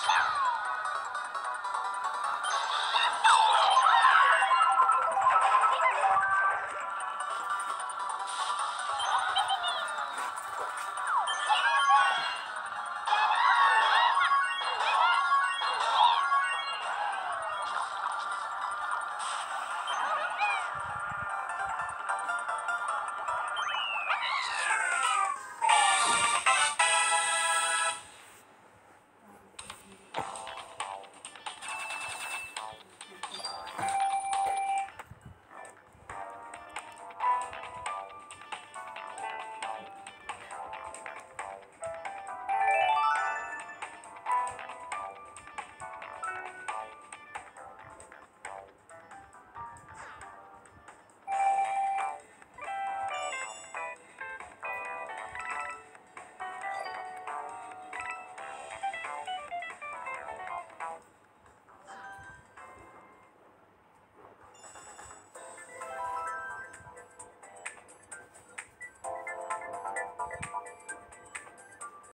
Fire.